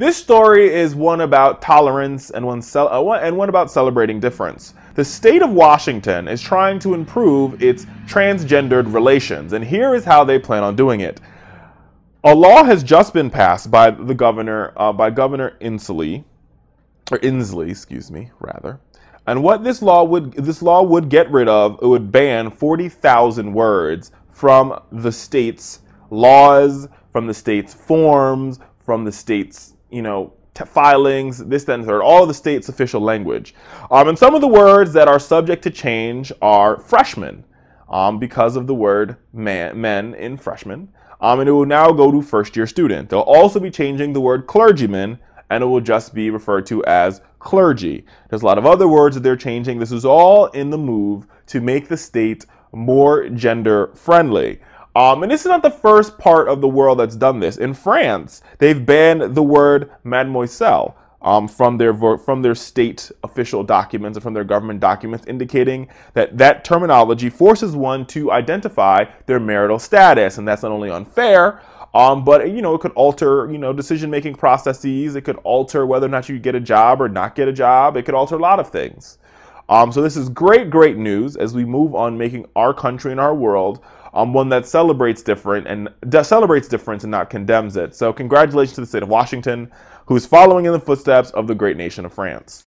This story is one about tolerance and one, uh, and one about celebrating difference. The state of Washington is trying to improve its transgendered relations, and here is how they plan on doing it. A law has just been passed by the governor, uh, by Governor Inslee, or Inslee, excuse me, rather. And what this law would this law would get rid of, it would ban 40,000 words from the state's laws, from the state's forms, from the state's you know, t- filings, this, that, and third, all of the state's official language. Um, and some of the words that are subject to change are freshmen, um, because of the word man, men in freshman. Um, and it will now go to first year student. They'll also be changing the word clergyman, and it will just be referred to as clergy. There's a lot of other words that they're changing. This is all in the move to make the state more gender friendly. Um, and this is not the first part of the world that's done this. In France, they've banned the word mademoiselle um, from their from their state official documents and from their government documents, indicating that that terminology forces one to identify their marital status, and that's not only unfair. Um, but you know, it could alter you know decision-making processes. It could alter whether or not you get a job or not get a job. It could alter a lot of things. Um, so this is great, great news as we move on making our country and our world um, one that celebrates different and celebrates difference and not condemns it. So congratulations to the state of Washington, who is following in the footsteps of the great nation of France.